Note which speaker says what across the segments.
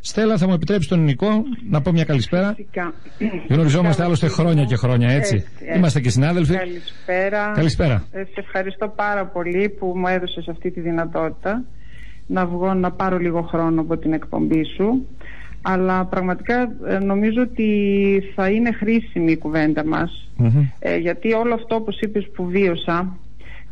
Speaker 1: Στέλλα, θα μου επιτρέψεις τον Νικό να πω μια καλησπέρα;
Speaker 2: Φυσικά.
Speaker 1: Γνωριζόμαστε άλλωστε χρόνια και χρόνια, έτσι.
Speaker 2: Έτσι, έτσι.
Speaker 1: Είμαστε και συνάδελφοι.
Speaker 2: Καλησπέρα.
Speaker 1: Καλησπέρα.
Speaker 2: Ε, σε ευχαριστώ πάρα πολύ που μου έδωσες αυτή τη δυνατότητα να βγω να πάρω λίγο χρόνο από την εκπομπή σου. Αλλά πραγματικά ε, νομίζω ότι θα είναι χρήσιμη η κουβέντα μας.
Speaker 1: Μμμ.
Speaker 2: Ε, γιατί όλο αυτό όπως είπες που βίωσα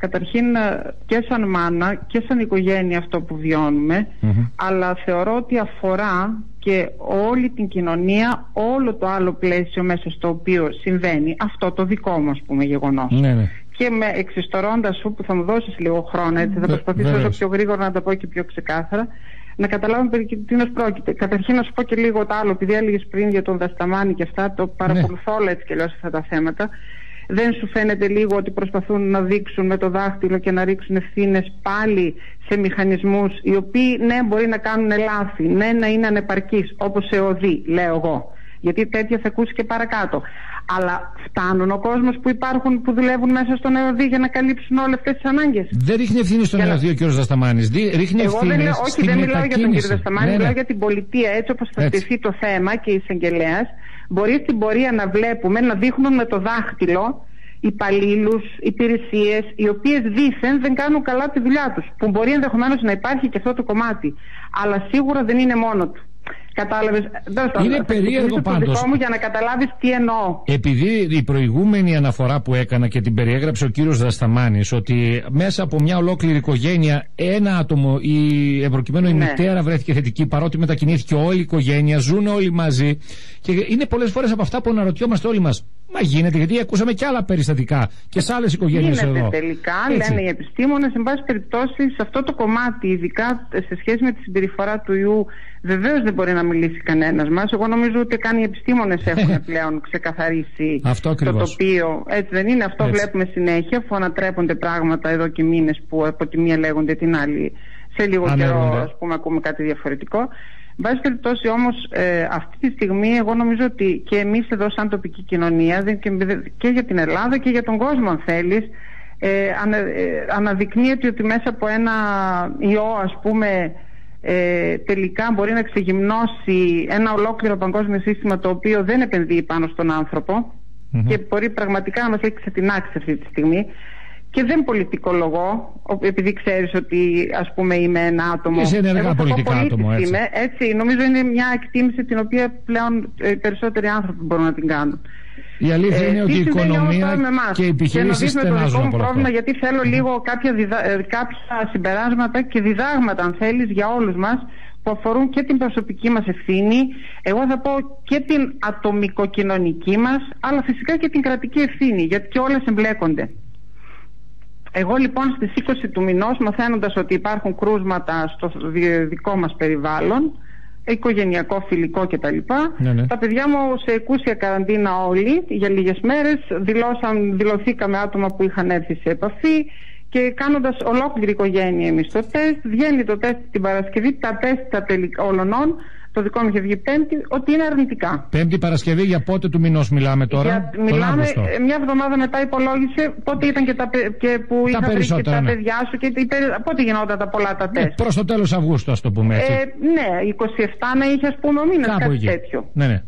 Speaker 2: καταρχήν ε, και σαν μάνα και σαν οικογένεια αυτό που βιώνουμε
Speaker 1: Μμμ.
Speaker 2: αλλά θεωρώ ότι αφορά και όλη την κοινωνία όλο το άλλο πλαίσιο μέσα στο οποίο συμβαίνει αυτό το δικό μου ας πούμε γεγονός
Speaker 1: Ναι, ναι.
Speaker 2: και με εξιστορώντας σου που θα μου δώσεις λίγο χρόνο έτσι θα
Speaker 1: Βε-
Speaker 2: προσπαθήσω όσο
Speaker 1: βεβαίως.
Speaker 2: πιο γρήγορα να τα πω και πιο ξεκάθαρα να καταλάβουμε περί τίνος πρόκειται. Καταρχήν να σου πω και λίγο το άλλο, επειδή έλεγες πριν για τον Δασταμάνη και αυτά, το παρακολουθώ όλα έτσι και αλλιώς αυτά τα θέματα. Δεν σου φαίνεται λίγο ότι προσπαθούν να δείξουν με το δάχτυλο και να ρίξουν ευθύνες πάλι σε μηχανισμούς οι οποίοι ναι μπορεί να κάνουν λάθη, ναι να είναι ανεπαρκείς όπως σε οδή, λέω εγώ. Γιατί τέτοια θα ακούσει και παρακάτω. Αλλά φτάνουν ο κόσμος που υπάρχουν, που δουλεύουν μέσα στον ΕΟΔΗ για να καλύψουν όλες αυτές τις ανάγκες.
Speaker 1: Δεν ρίχνει ευθύνη στον
Speaker 2: Για να-
Speaker 1: ΕΟΔΗ ο κ. Δασταμάνης. Ρίχνει
Speaker 2: Εγώ δεν
Speaker 1: ευθύνη
Speaker 2: λέω, όχι,
Speaker 1: στην
Speaker 2: δεν μιλάω για τον κύριο
Speaker 1: μετακίνηση.
Speaker 2: Δασταμάνη,
Speaker 1: Ναι, ναι.
Speaker 2: μιλάω για την πολιτεία έτσι όπως θα
Speaker 1: Έτσι.
Speaker 2: στηθεί το θέμα και η εισαγγελέας. Μπορεί στην πορεία να βλέπουμε, να δείχνουν με το δάχτυλο υπαλλήλους, υπηρεσίες, οι οποίες δήθεν δεν κάνουν καλά τη δουλειά τους. Που μπορεί ενδεχομένως να υπάρχει και αυτό το κομμάτι. Αλλά σίγουρα δεν είναι μόνο του. Κατάλαβες.
Speaker 1: Είναι περίεργο πάντως.
Speaker 2: δικό μου για να καταλάβεις τι εννοώ.
Speaker 1: Επειδή η προηγούμενη αναφορά που έκανα και την περιέγραψε ο κύριος Δασταμάνης ότι μέσα από μια ολόκληρη οικογένεια ένα άτομο, η προκειμένου η
Speaker 2: Ναι.
Speaker 1: μητέρα βρέθηκε θετική παρότι μετακινήθηκε όλη η οικογένεια, ζουν όλοι μαζί και είναι πολλές φορές από αυτά που αναρωτιόμαστε όλοι μας Μα γίνεται, γιατί ακούσαμε και άλλα περιστατικά και σε άλλες οικογένειες
Speaker 2: Γίνεται
Speaker 1: εδώ.
Speaker 2: τελικά,
Speaker 1: Έτσι.
Speaker 2: λένε οι επιστήμονες. Εν πάση περιπτώσει, σε αυτό το κομμάτι, ειδικά σε σχέση με τη συμπεριφορά του ιού, βεβαίως δεν μπορεί να μιλήσει κανένας μας. Εγώ νομίζω ότι καν οι επιστήμονες έχουν πλέον ξεκαθαρίσει
Speaker 1: Αυτό
Speaker 2: το
Speaker 1: ακριβώς.
Speaker 2: τοπίο. Έτσι δεν είναι. Αυτό
Speaker 1: Έτσι.
Speaker 2: βλέπουμε συνέχεια, αφού ανατρέπονται πράγματα εδώ και μήνες που από τη μία λέγονται την άλλη. Σε λίγο
Speaker 1: Ανέρχονται.
Speaker 2: καιρό, ας πούμε, ακούμε κάτι διαφορετικό. Εν πάση περιπτώσει όμως, ε, αυτή τη στιγμή εγώ νομίζω ότι και εμείς εδώ σαν τοπική κοινωνία δεν- και, και για την Ελλάδα και για τον κόσμο αν θέλεις, ε, ανα, ε, αναδεικνύεται ότι μέσα από ένα ιό ας πούμε ε, τελικά μπορεί να ξεγυμνώσει ένα ολόκληρο παγκόσμιο σύστημα το οποίο δεν επενδύει πάνω στον άνθρωπο
Speaker 1: Μμμ.
Speaker 2: και μπορεί πραγματικά να μας έχει ξετινάξει αυτή τη στιγμή και δεν πολιτικολογώ, ο- επειδή ξέρεις ότι ας πούμε είμαι ένα άτομο.
Speaker 1: Είσαι ενεργά
Speaker 2: Εγώ θα πω
Speaker 1: πολιτικά
Speaker 2: πολίτης
Speaker 1: άτομο, έτσι.
Speaker 2: Είμαι, έτσι. Νομίζω είναι μια εκτίμηση την οποία πλέον ε, οι περισσότεροι άνθρωποι μπορούν να την κάνουν.
Speaker 1: Η αλήθεια είναι
Speaker 2: Ε,
Speaker 1: ότι
Speaker 2: τι
Speaker 1: η
Speaker 2: συμβαίνει όμως
Speaker 1: οικονομία
Speaker 2: τώρα με εμάς;
Speaker 1: και οι επιχειρήσει
Speaker 2: να δεις με το δικό
Speaker 1: στενάζουν
Speaker 2: μου
Speaker 1: από όλο
Speaker 2: πρόβλημα,
Speaker 1: αυτό.
Speaker 2: γιατί θέλω λίγο κάποια, διδα... ε, κάποια συμπεράσματα και διδάγματα, αν θέλεις, για όλους μας που αφορούν και την προσωπική μας ευθύνη, εγώ θα πω και την ατομικοκοινωνική μας, αλλά φυσικά και την κρατική ευθύνη, γιατί και όλες εμπλέκονται. Εγώ λοιπόν στις 20 του μηνός μαθαίνοντας ότι υπάρχουν κρούσματα στο δι- δικό μας περιβάλλον οικογενειακό, φιλικό κτλ.
Speaker 1: Ναι, ναι.
Speaker 2: Τα παιδιά μου σε εκούσια καραντίνα όλοι για λίγες μέρες δηλώσαν, δηλωθήκαμε άτομα που είχαν έρθει σε επαφή και κάνοντας ολόκληρη οικογένεια εμείς το τεστ, βγαίνει το τεστ την Παρασκευή, τα τεστ τα τελικά όλων, το δικό μου είχε βγει πέμπτη, ότι είναι αρνητικά.
Speaker 1: Πέμπτη Παρασκευή για πότε του μηνός μιλάμε τώρα;
Speaker 2: Για-
Speaker 1: Τον
Speaker 2: μιλάμε
Speaker 1: Αύγουστο.
Speaker 2: ε, μια εβδομάδα μετά υπολόγισε πότε ήταν και, τα, παι- και που είχα βρει και
Speaker 1: περισσότερα,
Speaker 2: τα
Speaker 1: ναι.
Speaker 2: παιδιά σου και οι περι- πότε γινόταν τα πολλά τα τεστ.
Speaker 1: Προς το τέλος Αυγούστου, ας το πούμε έτσι.
Speaker 2: Ε, ναι, 27 να είχε ας πούμε ο μήνας,
Speaker 1: Κάπου
Speaker 2: κάτι
Speaker 1: εκεί.
Speaker 2: τέτοιο.
Speaker 1: Ναι, ναι.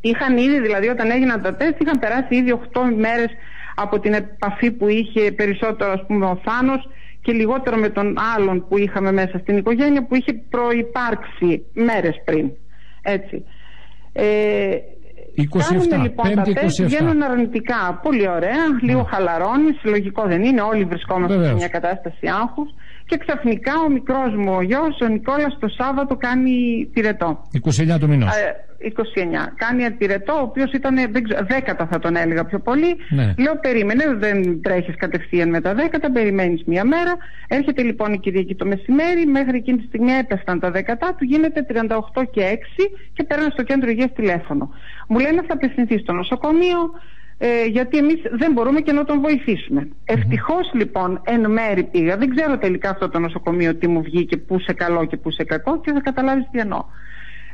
Speaker 2: Είχαν ήδη, δηλαδή όταν έγιναν τα τεστ, είχαν περάσει ήδη 8 μέρες από την επαφή που είχε περισσότερο ας πούμε ο Θάνος και λιγότερο με τον άλλον που είχαμε μέσα στην οικογένεια που είχε προϋπάρξει μέρες πριν. Έτσι. Ε,
Speaker 1: 27,
Speaker 2: Κάνουν λοιπόν τα
Speaker 1: πέμπτη
Speaker 2: τεστ,
Speaker 1: 27.
Speaker 2: βγαίνουν αρνητικά. Πολύ ωραία, λίγο χαλαρώνεις, συλλογικό δεν είναι, όλοι βρισκόμαστε
Speaker 1: Βεβαίως.
Speaker 2: σε μια κατάσταση άγχους και ξαφνικά ο μικρός μου ο γιος, ο Νικόλας το Σάββατο κάνει πυρετό.
Speaker 1: 29 του μηνός.
Speaker 2: Ε, 29. Κάνει αντιρετό, ο οποίος ήταν δεν ξέρω, δέκατα θα τον έλεγα πιο πολύ.
Speaker 1: Ναι.
Speaker 2: Λέω περίμενε, δεν τρέχεις κατευθείαν με τα δέκατα, περιμένεις μία μέρα. Έρχεται λοιπόν η Κυριακή το μεσημέρι, μέχρι εκείνη τη στιγμή έπεφταν τα δέκατά του, γίνεται 38 και 6 και παίρνω στο κέντρο υγείας τηλέφωνο. Μου λένε θα απευθυνθείς στο νοσοκομείο, ε, γιατί εμείς δεν μπορούμε και να τον βοηθήσουμε. Ευτυχώς λοιπόν εν μέρη πήγα, δεν ξέρω τελικά αυτό το νοσοκομείο τι μου βγήκε, πού σε καλό και πού σε κακό και θα καταλάβεις τι εννοώ.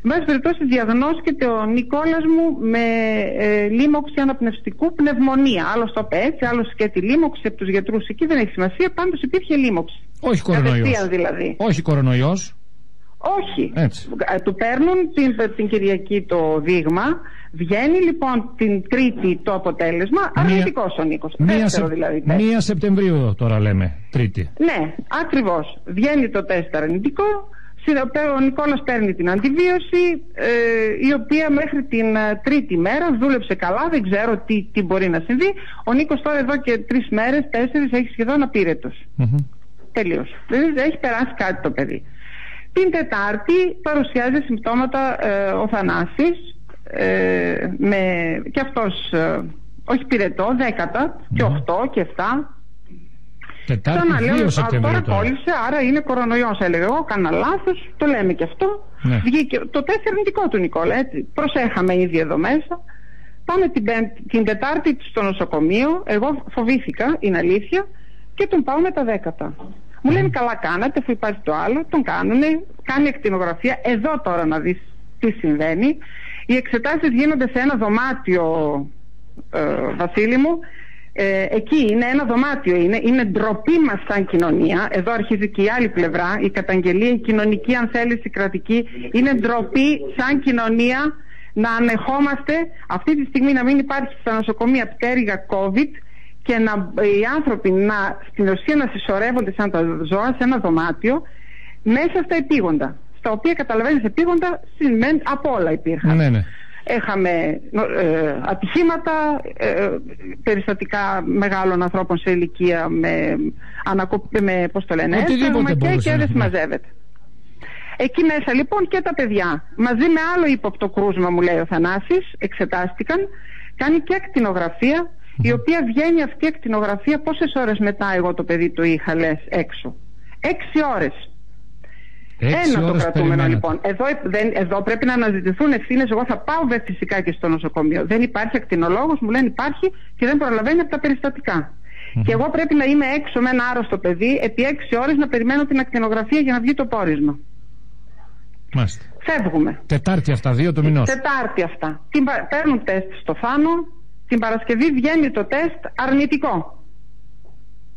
Speaker 2: Εν πάση περιπτώσει, διαγνώσκεται ο Νικόλας μου με ε, λίμωξη αναπνευστικού πνευμονία. Άλλος το είπε έτσι, άλλος και τη λίμωξη από τους γιατρούς εκεί, δεν έχει σημασία. Πάντως υπήρχε λίμωξη.
Speaker 1: Όχι κορονοϊός.
Speaker 2: Κατευθείαν δηλαδή.
Speaker 1: Όχι κορονοϊός.
Speaker 2: Όχι.
Speaker 1: Έτσι.
Speaker 2: Ε, Του παίρνουν την, την Κυριακή το δείγμα. Βγαίνει λοιπόν την Τρίτη το αποτέλεσμα. Αρνητικός ο Νίκος.
Speaker 1: Μία,
Speaker 2: Δεύτερο
Speaker 1: Σεπ-
Speaker 2: δηλαδή. τεστ.
Speaker 1: μία Σεπτεμβρίου τώρα λέμε, Τρίτη.
Speaker 2: Ναι, ακριβώς. Βγαίνει το τεστ αρνητικό. Συνοπέ- Ο Νικόλας παίρνει την αντιβίωση, ε, η οποία μέχρι την ε, τρίτη μέρα δούλεψε καλά, δεν ξέρω τι, τι μπορεί να συμβεί. Ο Νίκος τώρα εδώ και τρεις μέρες, τέσσερις, έχει σχεδόν απείρετος.
Speaker 1: Μμμ.
Speaker 2: Τελείως. Δηλαδή έχει περάσει κάτι το παιδί. Την Τετάρτη παρουσιάζει συμπτώματα ε, ο Θανάσης, ε, με, και αυτός ε, όχι πυρετό, δέκατα και οχτώ και εφτά.
Speaker 1: Τετάρτη
Speaker 2: Ξαναλέω,
Speaker 1: 2
Speaker 2: α,
Speaker 1: Σεπτεμβρίου
Speaker 2: τώρα
Speaker 1: τώρα.
Speaker 2: κόλλησε, άρα είναι κορονοϊός έλεγα εγώ, κάνα λάθος, το λέμε και αυτό.
Speaker 1: Ναι.
Speaker 2: Βγήκε το τεστ αρνητικό του Νικόλα, έτσι. Προσέχαμε ήδη εδώ μέσα. Πάμε την, Πέμπτη- την Τετάρτη στο νοσοκομείο, εγώ φοβήθηκα, είναι αλήθεια, και τον πάω με τα δέκατα. Μου λένε καλά κάνατε, αφού υπάρχει το άλλο, τον κάνουνε, κάνει εκτινογραφία, εδώ τώρα να δεις τι συμβαίνει. Οι εξετάσεις γίνονται σε ένα δωμάτιο, ε, Βασίλη μου, ε, εκεί είναι ένα δωμάτιο, είναι, είναι ντροπή μας σαν κοινωνία. Εδώ αρχίζει και η άλλη πλευρά, η καταγγελία, η κοινωνική, αν θέλεις, η κρατική. Είναι ντροπή σαν κοινωνία να ανεχόμαστε αυτή τη στιγμή να μην υπάρχει στα νοσοκομεία πτέρυγα COVID και να, οι άνθρωποι να, στην ουσία να συσσωρεύονται σαν τα ζώα σε ένα δωμάτιο μέσα στα επίγοντα. Στα οποία καταλαβαίνεις επίγοντα σημαίνει από όλα υπήρχαν.
Speaker 1: Ναι, ναι.
Speaker 2: Έχαμε ε, ατυχήματα, ε, περιστατικά μεγάλων ανθρώπων σε ηλικία με, ανακοπ... με πώς το λένε,
Speaker 1: Οτιδήποτε
Speaker 2: έσφαγμα και,
Speaker 1: μπορούσε
Speaker 2: και
Speaker 1: να-
Speaker 2: δεν συμμαζεύεται. Εκεί μέσα λοιπόν και τα παιδιά, μαζί με άλλο ύποπτο κρούσμα μου λέει ο Θανάσης, εξετάστηκαν, κάνει και ακτινογραφία, η οποία βγαίνει αυτή η ακτινογραφία πόσες ώρες μετά εγώ το παιδί το είχα λες έξω. Έξι ώρες.
Speaker 1: Έξι
Speaker 2: Ένα το
Speaker 1: ώρες
Speaker 2: κρατούμενο
Speaker 1: περιμένατε.
Speaker 2: λοιπόν. Εδώ, δεν, εδώ πρέπει να αναζητηθούν ευθύνες. Εγώ θα πάω δε φυσικά και στο νοσοκομείο. Δεν υπάρχει ακτινολόγος, μου λένε υπάρχει και δεν προλαβαίνει από τα περιστατικα Και εγώ πρέπει να είμαι έξω με ένα άρρωστο παιδί επί έξι ώρες να περιμένω την ακτινογραφία για να βγει το πόρισμα.
Speaker 1: Μάλιστα.
Speaker 2: Φεύγουμε.
Speaker 1: Τετάρτη αυτά, δύο το μηνός.
Speaker 2: Τετάρτη αυτά. Την, πα- παίρνουν τεστ στο Φάνο. Την Παρασκευή βγαίνει το τεστ αρνητικό.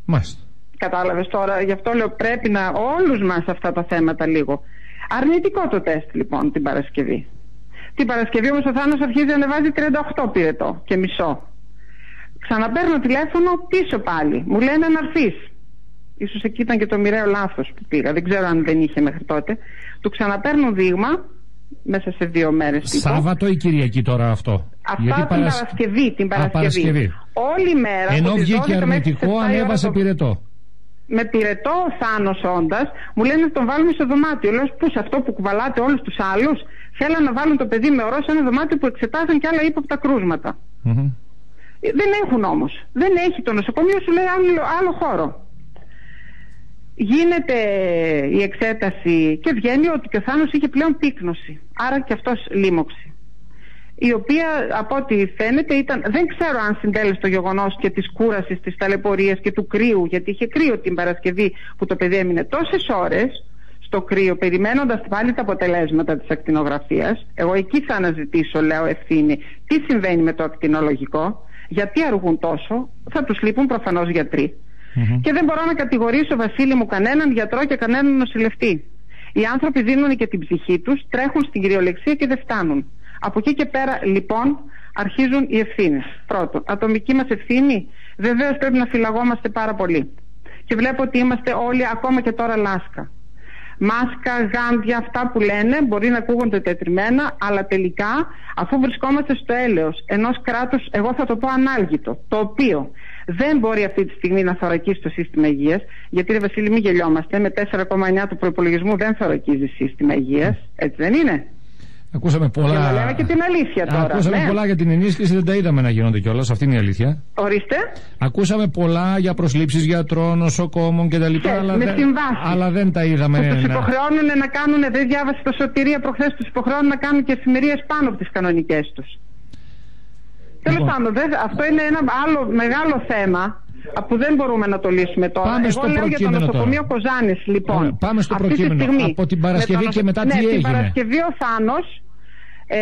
Speaker 1: Μάλιστα.
Speaker 2: Κατάλαβες τώρα, γι' αυτό λέω πρέπει να όλους μας αυτά τα θέματα λίγο. Αρνητικό το τεστ λοιπόν την Παρασκευή. Την Παρασκευή όμως ο Θάνος αρχίζει να ανεβάζει 38 πυρετό και μισό. Ξαναπαίρνω τηλέφωνο πίσω πάλι. Μου λένε να έρθεις. Ίσως εκεί ήταν και το μοιραίο λάθος που πήγα. Δεν ξέρω αν δεν είχε μέχρι τότε. Του ξαναπαίρνω δείγμα μέσα σε δύο μέρες. τύπου.
Speaker 1: Σάββατο ή Κυριακή τώρα αυτό;
Speaker 2: Αυτά την
Speaker 1: Παρασ-
Speaker 2: Παρασκευή. Την
Speaker 1: Α,
Speaker 2: Παρασκευή.
Speaker 1: Παρασκευή.
Speaker 2: Όλη μέρα.
Speaker 1: Ενώ
Speaker 2: από τις
Speaker 1: βγήκε
Speaker 2: 12 μέχρι τις
Speaker 1: αρνητικό,
Speaker 2: 7 η ώρα
Speaker 1: ανέβασε
Speaker 2: το-
Speaker 1: πυρετό.
Speaker 2: Με πυρετό ο Θάνος όντας, μου λένε να τον βάλουμε στο δωμάτιο. Λέω πού σε αυτό που κουβαλάτε όλους τους άλλους; Θέλαν να βάλουν το παιδί με ορό σε ένα δωμάτιο που εξετάζαν και άλλα ύποπτα κρούσματα.
Speaker 1: Μμμ.
Speaker 2: Ε, Δεν έχουν όμως. Δεν έχει το νοσοκομείο, σου λέει άλλο, άλλο χώρο. Γίνεται η εξέταση και βγαίνει ότι και ο Θάνος είχε πλέον πύκνωση. Άρα και αυτός λίμωξη. Η οποία από ό,τι φαίνεται ήταν, δεν ξέρω αν συντέλεσε το γεγονός και της κούρασης, της ταλαιπωρίας και του κρύου, γιατί είχε κρύο την Παρασκευή που το παιδί έμεινε τόσες ώρες στο κρύο, περιμένοντας πάλι τα αποτελέσματα της ακτινογραφίας. Εγώ εκεί θα αναζητήσω, λέω ευθύνη, τι συμβαίνει με το ακτινολογικό, γιατί αργούν τόσο, θα τους λείπουν προφανώς γιατροί.
Speaker 1: Μμμ.
Speaker 2: Και δεν μπορώ να κατηγορήσω, Βασίλη μου, κανέναν γιατρό και κανέναν νοσηλευτή. Οι άνθρωποι δίνουν και την ψυχή τους, τρέχουν στην κυριολεξία και δεν φτάνουν. Από εκεί και πέρα, λοιπόν, αρχίζουν οι ευθύνες. Πρώτον, ατομική μας ευθύνη, βεβαίως πρέπει να φυλαγόμαστε πάρα πολύ. Και βλέπω ότι είμαστε όλοι ακόμα και τώρα λάσκα. Μάσκα, γάντια, αυτά που λένε μπορεί να ακούγονται τετριμένα, αλλά τελικά αφού βρισκόμαστε στο έλεος ενός κράτους, εγώ θα το πω ανάλγητο, το οποίο δεν μπορεί αυτή τη στιγμή να θωρακίσει το σύστημα υγείας, γιατί ρε Βασίλη μην γελιόμαστε, με 4,9 του προπολογισμού δεν θωρακίζει σύστημα υγείας, έτσι δεν είναι;
Speaker 1: Ακούσαμε πολλά.
Speaker 2: Και να λέμε και την αλήθεια τώρα.
Speaker 1: Ακούσαμε
Speaker 2: ναι.
Speaker 1: πολλά για την ενίσχυση, δεν τα είδαμε να γίνονται κιόλας. Αυτή είναι η αλήθεια.
Speaker 2: Ορίστε.
Speaker 1: Ακούσαμε πολλά για προσλήψεις γιατρών, νοσοκόμων κτλ.
Speaker 2: Και
Speaker 1: Αλλά,
Speaker 2: με
Speaker 1: δεν-
Speaker 2: συμβάσεις.
Speaker 1: αλλά δεν τα είδαμε.
Speaker 2: Που του
Speaker 1: να-
Speaker 2: υποχρεώνουν να κάνουν, δεν διάβασε το σωτηρία προχθές, τους υποχρεώνουν να κάνουν και εφημερίες πάνω από τις κανονικές τους. Τέλος
Speaker 1: Λοιπόν.
Speaker 2: πάντων, δεν- αυτό είναι ένα άλλο μεγάλο θέμα που δεν μπορούμε να το λύσουμε τώρα.
Speaker 1: Πάμε
Speaker 2: Εγώ
Speaker 1: στο
Speaker 2: λέω για το
Speaker 1: προκείμενο
Speaker 2: νοσοκομείο
Speaker 1: τώρα.
Speaker 2: Κοζάνης, λοιπόν.
Speaker 1: Ωραία, πάμε στο
Speaker 2: Αυτή τη
Speaker 1: προκείμενο.
Speaker 2: στιγμή,
Speaker 1: Από την Παρασκευή
Speaker 2: με το
Speaker 1: και μετά
Speaker 2: νοσο-
Speaker 1: τι
Speaker 2: ναι,
Speaker 1: έγινε;
Speaker 2: Την Παρασκευή ο Θάνος. Ε,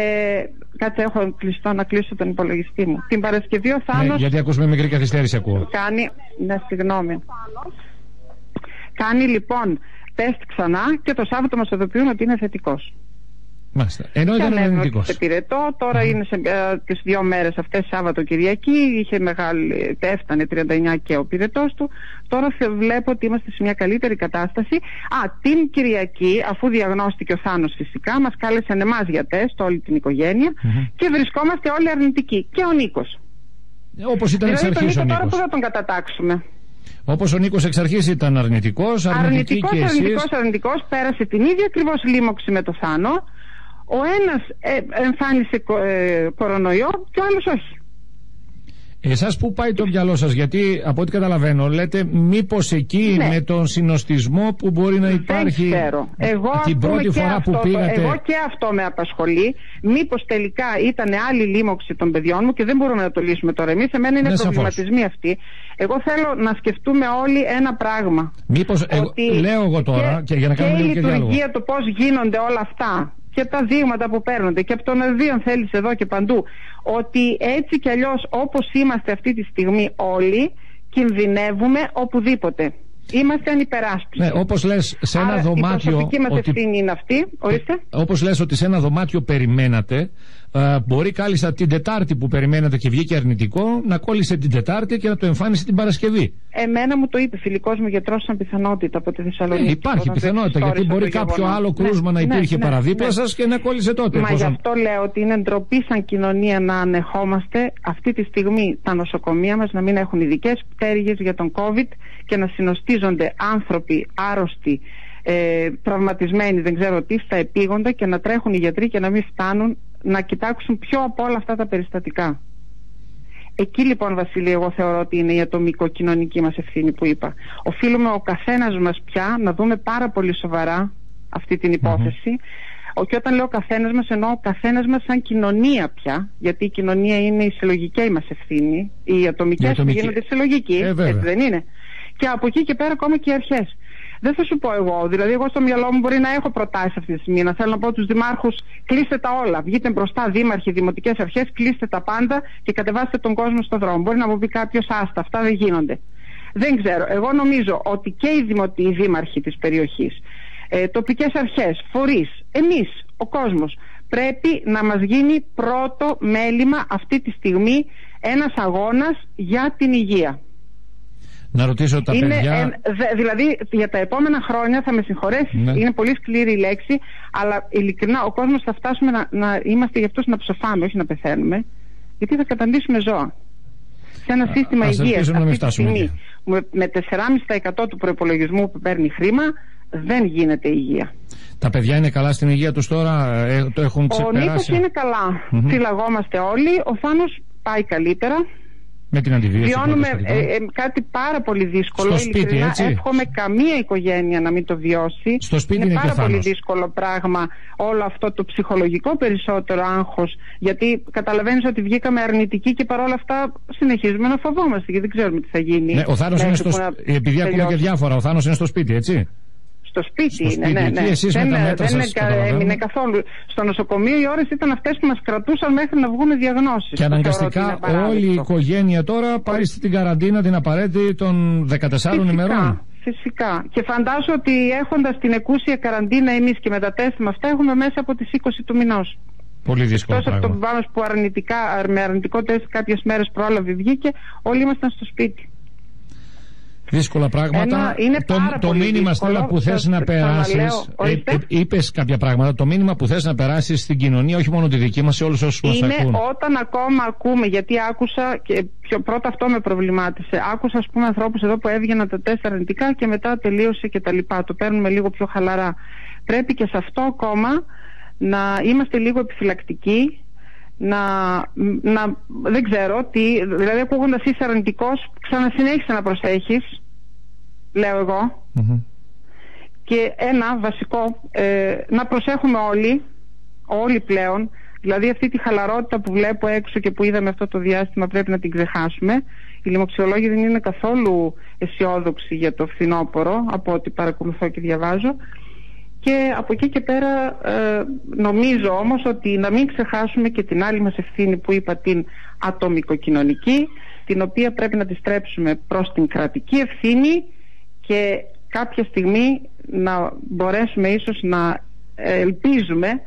Speaker 2: κάτσε, έχω κλειστό να κλείσω τον υπολογιστή μου. Την Παρασκευή ο
Speaker 1: Ναι,
Speaker 2: Θάνος
Speaker 1: γιατί ακούσαμε μικρή καθυστέρηση, ακούω.
Speaker 2: κάνει. Ναι, συγγνώμη. Κάνει λοιπόν τεστ ξανά και το Σάββατο μας ειδοποιούν ότι είναι θετικός.
Speaker 1: Μάλιστα. Ενώ ήταν αρνητικός.
Speaker 2: Σε πυρετό, τώρα είναι σε ε, τις δύο μέρες αυτές, Σάββατο Κυριακή. Είχε μεγάλη, έφτανε 39 και ο πυρετό του. Τώρα βλέπω ότι είμαστε σε μια καλύτερη κατάσταση. Α, την Κυριακή, αφού διαγνώστηκε ο Θάνος φυσικά, μας κάλεσαν εμάς για τεστ, όλη την οικογένεια και βρισκόμαστε όλοι αρνητικοί. Και ο Νίκος.
Speaker 1: Όπως ήταν εξ
Speaker 2: δηλαδή,
Speaker 1: αρχής ο Νίκο.
Speaker 2: Τώρα που θα τον κατατάξουμε.
Speaker 1: Όπως ο Νίκος εξ αρχής ήταν αρνητικός, αρνητικός,
Speaker 2: αρνητικός, αρνητικός, πέρασε την ίδια ακριβώς λίμωξη με το Θάνο ο ένας ε, εμφάνισε ε, κορονοϊό και ο άλλος όχι.
Speaker 1: Εσάς που πάει το μυαλό σας, γιατί από ό,τι καταλαβαίνω, λέτε μήπως εκεί ναι. με τον συνοστισμό που μπορεί να υπάρχει.
Speaker 2: Δεν ξέρω. Εγώ
Speaker 1: την πρώτη φορά
Speaker 2: αυτό,
Speaker 1: που πήγατε.
Speaker 2: Εγώ και αυτό με απασχολεί. Μήπως τελικά ήταν άλλη λίμωξη των παιδιών μου και δεν μπορούμε να το λύσουμε τώρα εμείς. Εμένα είναι ναι, προβληματισμοί αυτοί. Εγώ θέλω να σκεφτούμε όλοι ένα πράγμα.
Speaker 1: Μήπως. Λέω εγώ τώρα και, και για να κάνουμε
Speaker 2: και
Speaker 1: λίγο
Speaker 2: και η λειτουργία του πώς γίνονται όλα αυτά και τα δείγματα που παίρνονται και από τον Εδίον θέλεις εδώ και παντού ότι έτσι κι αλλιώς όπως είμαστε αυτή τη στιγμή όλοι κινδυνεύουμε οπουδήποτε. Είμαστε ανυπεράσπιστοι.
Speaker 1: Ναι, όπως λες σε ένα
Speaker 2: Άρα,
Speaker 1: δωμάτιο...
Speaker 2: Η προσωπική μας ότι... ευθύνη είναι αυτή. Ορίστε.
Speaker 1: Όπως λες ότι σε ένα δωμάτιο περιμένατε ε, μπορεί κάλλιστα την Τετάρτη που περιμένατε και βγήκε αρνητικό να κόλλησε την Τετάρτη και να το εμφάνισε την Παρασκευή.
Speaker 2: Εμένα μου το είπε φιλικός μου γιατρός σαν πιθανότητα από τη Θεσσαλονίκη.
Speaker 1: Ε, υπάρχει πιθανότητα γιατί μπορεί κάποιο άλλο ναι, κρούσμα να ναι, υπήρχε ναι, παραδίπλα ναι. σας και να κόλλησε τότε.
Speaker 2: Μα γι' αυτό λέω ότι είναι ντροπή σαν κοινωνία να ανεχόμαστε αυτή τη στιγμή τα νοσοκομεία μας να μην έχουν ειδικές πτέρυγες για τον COVID και να συνοστίζονται άνθρωποι άρρωστοι ε, τραυματισμένοι, δεν ξέρω τι, στα επίγοντα και να τρέχουν οι γιατροί και να μην φτάνουν να κοιτάξουν πιο από όλα αυτά τα περιστατικά. Εκεί λοιπόν Βασίλη εγώ θεωρώ ότι είναι η ατομικο-κοινωνική μας ευθύνη που είπα. Οφείλουμε ο καθένας μας πια να δούμε πάρα πολύ σοβαρά αυτή την υπόθεση mm-hmm. και όταν λέω καθένας μας εννοώ ο καθένας μας σαν κοινωνία πια γιατί η κοινωνία είναι η συλλογική μας ευθύνη οι ατομικές ατομική... γίνονται συλλογικοί ε, έτσι δεν είναι και από εκεί και πέρα ακόμα και οι αρχές δεν θα σου πω εγώ. Δηλαδή, εγώ στο μυαλό μου μπορεί να έχω προτάσεις αυτή τη στιγμή. Να θέλω να πω του δημάρχους, κλείστε τα όλα. Βγείτε μπροστά, δήμαρχοι, δημοτικές αρχές, κλείστε τα πάντα και κατεβάστε τον κόσμο στον δρόμο. Μπορεί να μου πει κάποιος, άστα, αυτά δεν γίνονται. Δεν ξέρω. Εγώ νομίζω ότι και οι, δημο... οι δήμαρχοι της περιοχής, ε, τοπικές αρχές, φορείς, εμείς, ο κόσμος, πρέπει να μας γίνει πρώτο μέλημα αυτή τη στιγμή ένας αγώνας για την υγεία.
Speaker 1: Να ρωτήσω τα
Speaker 2: είναι,
Speaker 1: παιδιά.
Speaker 2: δηλαδή για τα επόμενα χρόνια θα με συγχωρέσει, ναι. είναι πολύ σκληρή η λέξη, αλλά ειλικρινά ο κόσμος θα φτάσουμε να, να είμαστε για αυτούς να ψοφάμε, όχι να πεθαίνουμε, γιατί θα καταντήσουμε ζώα. Σε ένα σύστημα υγείας αυτή τη στιγμή, με, με 4,5% του προπολογισμού που παίρνει χρήμα, δεν γίνεται υγεία.
Speaker 1: Τα παιδιά είναι καλά στην υγεία τους τώρα, ε, το έχουν ξεπεράσει;
Speaker 2: Ο Νίκος είναι καλά. Mm-hmm. Φυλαγόμαστε όλοι. Ο Θάνος πάει καλύτερα.
Speaker 1: Με την αντιβίωση.
Speaker 2: Βιώνουμε ε, ε, κάτι πάρα πολύ δύσκολο.
Speaker 1: Στο σπίτι, έτσι.
Speaker 2: Εύχομαι καμία οικογένεια να μην το βιώσει.
Speaker 1: Στο σπίτι
Speaker 2: είναι,
Speaker 1: είναι
Speaker 2: πάρα πολύ δύσκολο πράγμα όλο αυτό το ψυχολογικό περισσότερο άγχος. Γιατί καταλαβαίνεις ότι βγήκαμε αρνητικοί και παρόλα αυτά συνεχίζουμε να φοβόμαστε γιατί δεν ξέρουμε τι θα γίνει.
Speaker 1: Ναι, ο Θάνο είναι στο σπίτι. Επειδή ακούμε και διάφορα, ο Θάνο είναι στο σπίτι, έτσι
Speaker 2: στο σπίτι
Speaker 1: στο
Speaker 2: είναι.
Speaker 1: Σπίτι.
Speaker 2: Ναι, ναι.
Speaker 1: Εσείς δεν με τα δεν
Speaker 2: έμεινε καθόλου. Στο νοσοκομείο οι ώρες ήταν αυτές που μας κρατούσαν μέχρι να βγούμε διαγνώσεις.
Speaker 1: Και αναγκαστικά όλη η οικογένεια τώρα πάει στην καραντίνα την απαραίτητη των 14 Φυσικά. ημερών.
Speaker 2: Φυσικά. Και φαντάζω ότι έχοντας την εκούσια καραντίνα εμείς και με τα τεστ μα αυτά έχουμε μέσα από τις 20 του μηνός.
Speaker 1: Πολύ δύσκολο.
Speaker 2: Εκτός από τον Πάνο που αρνητικά, με αρνητικό τεστ κάποιες μέρες πρόλαβε βγήκε, όλοι ήμασταν στο σπίτι.
Speaker 1: Δύσκολα πράγματα.
Speaker 2: είναι
Speaker 1: το, το μήνυμα Στέλλα που θες να περάσεις. Ε, ε, Είπες κάποια πράγματα. Το μήνυμα που θες να περάσεις στην κοινωνία, όχι μόνο τη δική μας, σε όλους όσους μας ακούν.
Speaker 2: Είναι όταν ακόμα ακούμε, γιατί άκουσα και πιο πρώτα αυτό με προβλημάτισε. Άκουσα, ας πούμε, ανθρώπους εδώ που έβγαιναν τα τέσσερα αρνητικά και μετά τελείωσε και τα λοιπά. Το παίρνουμε λίγο πιο χαλαρά. Πρέπει και σε αυτό ακόμα να είμαστε λίγο επιφυλακτικοί να, να δεν ξέρω τι, δηλαδή ακούγοντας είσαι αρνητικός ξανασυνέχισε να προσέχεις λέω και ένα βασικό ε, να προσέχουμε όλοι όλοι πλέον δηλαδή αυτή τη χαλαρότητα που βλέπω έξω και που είδαμε αυτό το διάστημα πρέπει να την ξεχάσουμε. Οι λοιμοξιολόγοι δεν είναι καθόλου αισιόδοξοι για το φθινόπωρο από ό,τι παρακολουθώ και διαβάζω και από εκεί και πέρα ε, νομίζω όμως ότι να μην ξεχάσουμε και την άλλη μας ευθύνη που είπα την ατομικοκοινωνική την οποία πρέπει να τη στρέψουμε προς την κρατική ευθύνη και κάποια στιγμή να μπορέσουμε ίσως να ελπίζουμε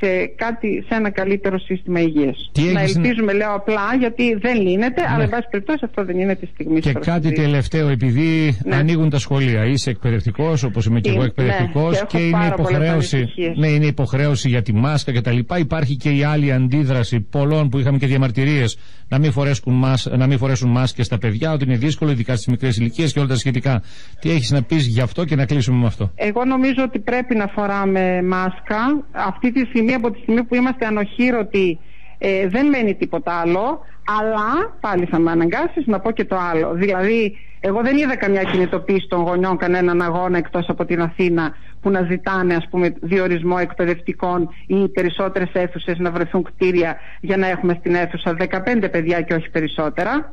Speaker 2: σε, κάτι, σε ένα καλύτερο σύστημα υγείας. Να ελπίζουμε, λέω απλά, γιατί δεν λύνεται, ναι. αλλά εν πάση περιπτώσει αυτό δεν είναι τη στιγμή.
Speaker 1: Και κάτι τελευταίο, επειδή ναι. ανοίγουν τα σχολεία, είσαι εκπαιδευτικός, όπως είμαι και εγώ εκπαιδευτικός,
Speaker 2: ναι,
Speaker 1: και, είναι υποχρέωση, ναι, είναι υποχρέωση για τη μάσκα κτλ. Υπάρχει και η άλλη αντίδραση πολλών που είχαμε και διαμαρτυρίες να μην φορέσουν, μάσ, να μην φορέσουν μάσκες στα παιδιά, ότι είναι δύσκολο, ειδικά στις μικρές ηλικίες και όλα τα σχετικά. Τι έχεις να πεις γι' αυτό και να κλείσουμε με αυτό;
Speaker 2: Εγώ νομίζω ότι πρέπει να φοράμε μάσκα. Αυτή τη στιγμή, από τη στιγμή που είμαστε ανοχήρωτοι, ε, δεν μένει τίποτα άλλο. Αλλά πάλι θα με αναγκάσεις να πω και το άλλο. Δηλαδή, εγώ δεν είδα καμιά κινητοποίηση των γονιών κανέναν αγώνα εκτός από την Αθήνα που να ζητάνε ας πούμε διορισμό εκπαιδευτικών ή περισσότερες αίθουσες να βρεθούν κτίρια για να έχουμε στην αίθουσα 15 παιδιά και όχι περισσότερα.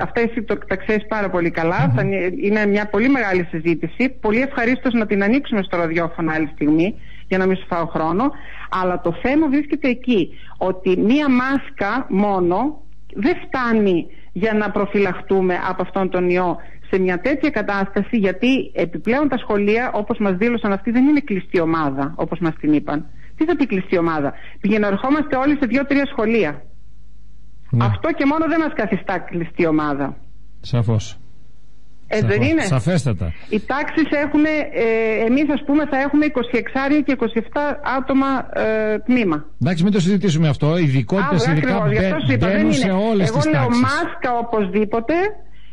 Speaker 2: Αυτά εσύ το, τα ξέρεις πάρα πολύ καλά. είναι μια πολύ μεγάλη συζήτηση. Πολύ ευχαρίστως να την ανοίξουμε στο ραδιόφωνο άλλη στιγμή για να μην σου φάω χρόνο. Αλλά το θέμα βρίσκεται εκεί. Ότι μία μάσκα μόνο δεν φτάνει για να προφυλαχτούμε από αυτόν τον ιό σε μια τέτοια κατάσταση γιατί επιπλέον τα σχολεία όπως μας δήλωσαν αυτοί δεν είναι κλειστή ομάδα όπως μας την είπαν. Τι θα πει κλειστή ομάδα; ερχόμαστε όλοι σε δύο-τρία σχολεία. Ναι. Αυτό και μόνο δεν μας καθιστά κλειστή ομάδα.
Speaker 1: Σαφώς.
Speaker 2: Ε, δεν είναι;
Speaker 1: Σαφέστατα.
Speaker 2: Οι τάξεις έχουν, ε, εμείς ας πούμε θα έχουμε 26 και 27 άτομα ε, τμήμα.
Speaker 1: Εντάξει, μην το συζητήσουμε αυτό. Οι ειδικότητες ειδικά μπαίνουν σε όλες τις τάξεις.
Speaker 2: Εγώ λέω μάσκα οπωσδήποτε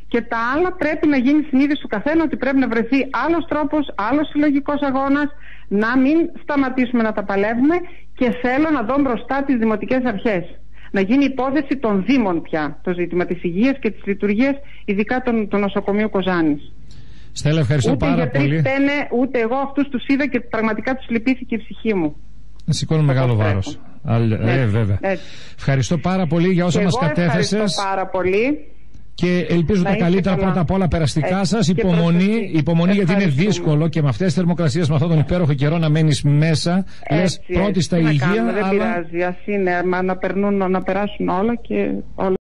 Speaker 2: και τα άλλα πρέπει να γίνει συνείδηση του καθένα ότι πρέπει να βρεθεί άλλος τρόπος, άλλος συλλογικός αγώνας, να μην σταματήσουμε να τα παλεύουμε και θέλω να δω μπροστά τις δημοτικές αρχές. Να γίνει υπόθεση των Δήμων πια το ζήτημα της υγείας και της λειτουργίας, ειδικά των, του νοσοκομείου Κοζάνης.
Speaker 1: Στέλλα, ευχαριστώ
Speaker 2: ούτε
Speaker 1: πάρα πολύ.
Speaker 2: Ούτε ούτε εγώ αυτούς τους είδα και πραγματικά τους λυπήθηκε η ψυχή μου.
Speaker 1: Σηκώνω μεγάλο βάρος. Ε, βέβαια. Ευχαριστώ πάρα πολύ για όσα μας κατέθεσες.
Speaker 2: Ευχαριστώ πάρα πολύ.
Speaker 1: Και ελπίζω τα καλύτερα πρώτα απ' όλα περαστικά σας. Υπομονή, υπομονή γιατί είναι δύσκολο και με αυτές τις θερμοκρασίες, με αυτόν τον υπέροχο καιρό να μένεις μέσα. Λες πρώτη στα υγεία.
Speaker 2: Δεν πειράζει, ας είναι, να, περνούν, να περάσουν όλα και όλα.